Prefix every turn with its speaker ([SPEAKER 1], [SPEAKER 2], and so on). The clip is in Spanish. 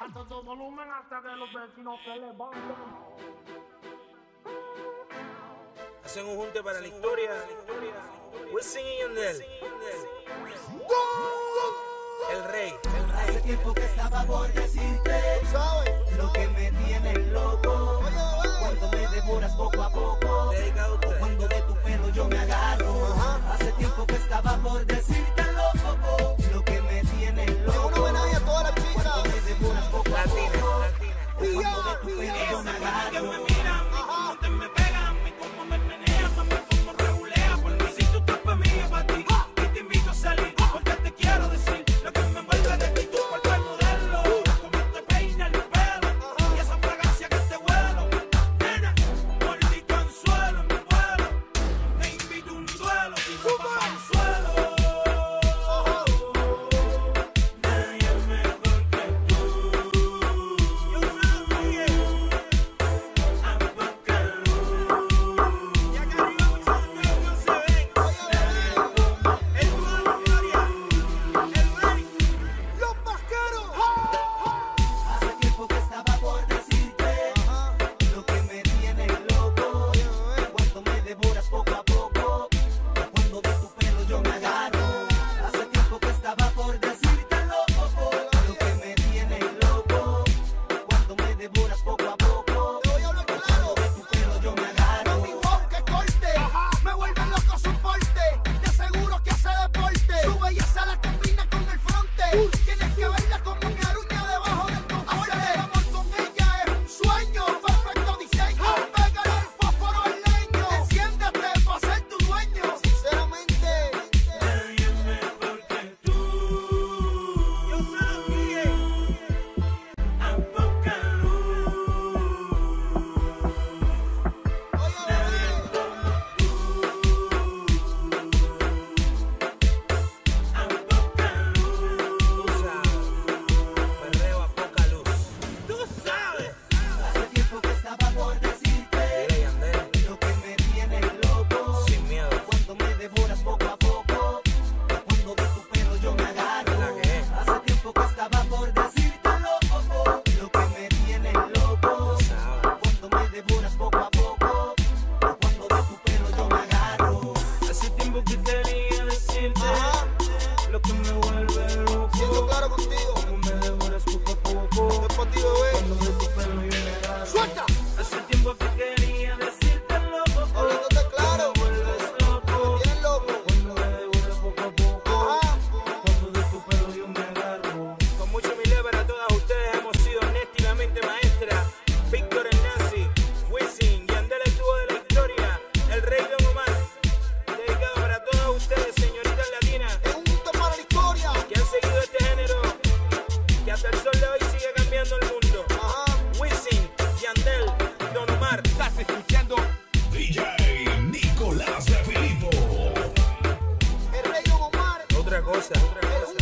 [SPEAKER 1] A todo volumen hasta que los vecinos se levanten.
[SPEAKER 2] Hacen un junte para la historia. Wisin y Yandel. El rey.
[SPEAKER 3] El
[SPEAKER 2] rey.
[SPEAKER 4] Hace tiempo que estaba por decirte lo que me tiene loco. Cuando me devoras poco
[SPEAKER 2] otra vez.